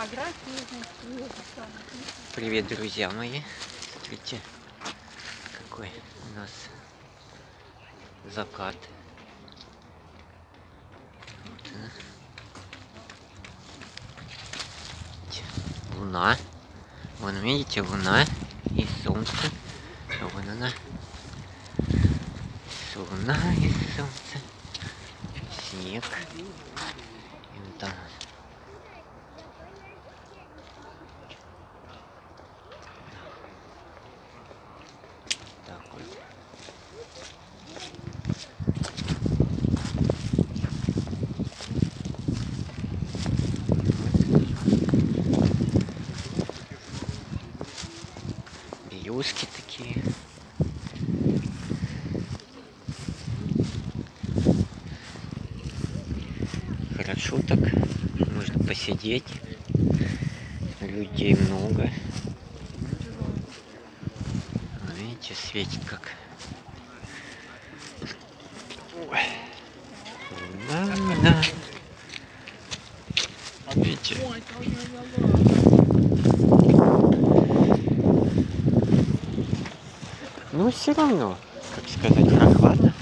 фотографии. Привет, друзья мои. Смотрите, какой у нас закат. Вот. Видите, Луна. Вон, видите, луна и солнце. А Вон она. Луна и солнце. Снег. И вот там так вот. Березки такие. Хорошо так. Можно посидеть. Людей много. Видите, светит как. Ой. Да, да. Видите? Ну, все равно, как сказать, прохладно.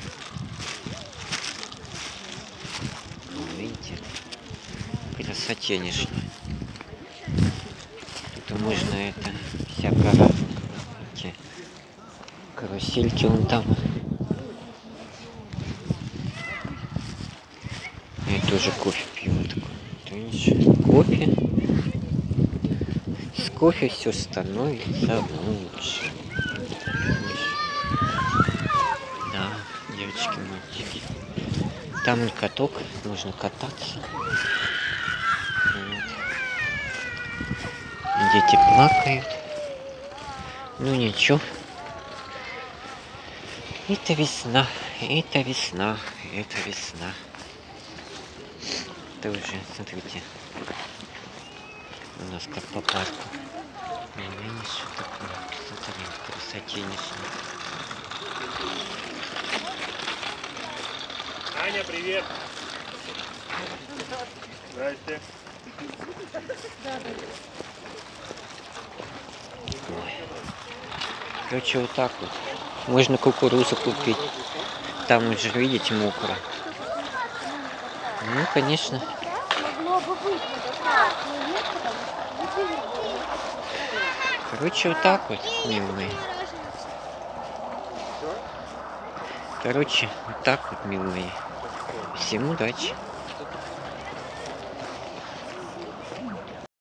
Ну, Видите, красотенежно. Тут можно это, всякое, эти карусельки вон там. Я тоже кофе пью вот такой. Ты видишь, кофе. С кофе все становится лучше. Да, девочки, мальчики. Там каток, можно кататься. Вот. Дети плакают. Ну ничего. Это весна, это весна, это весна. Тоже, смотрите, у нас как по парку. Ну, видишь, что такое? Смотри, Аня, привет! Здрасте. Короче, вот так вот. Можно кукурузу купить. Там уже, видите, мокро. Ну, конечно. Короче, вот так вот, милые. Короче, вот так вот, милые. Всем удачи.